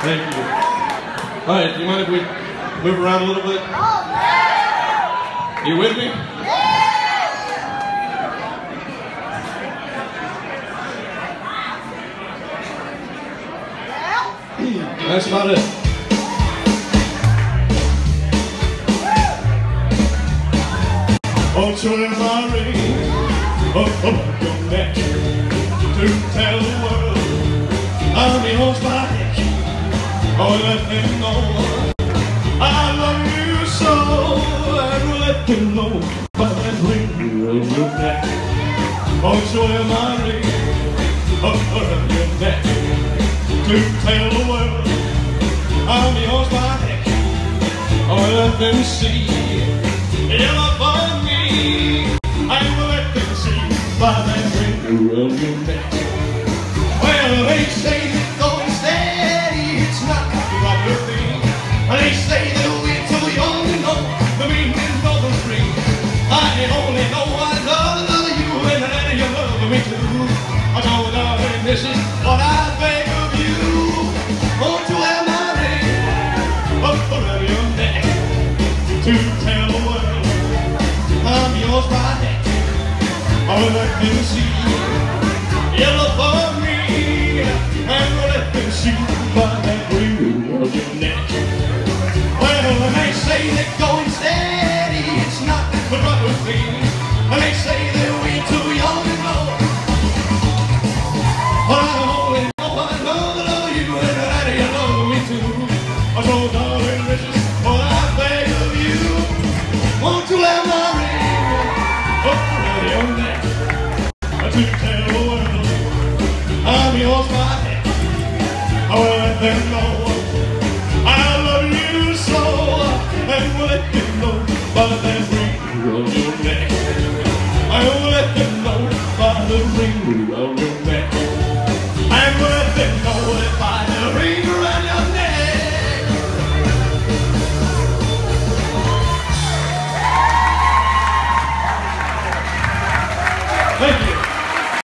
Thank you. All right, do you mind if we move around a little bit? You with me? That's about it. You wear my ring up around your neck to tell the world I'm yours by? Oh, let them know I love you so and let them know by that ring around your neck. Won't you wear my ring around your to tell the world I'm yours by neck? Oh, let them see you love for me. I will let them see by that ring around your neck. Well, they say I can see yellow for me let them see I let them know by the ring.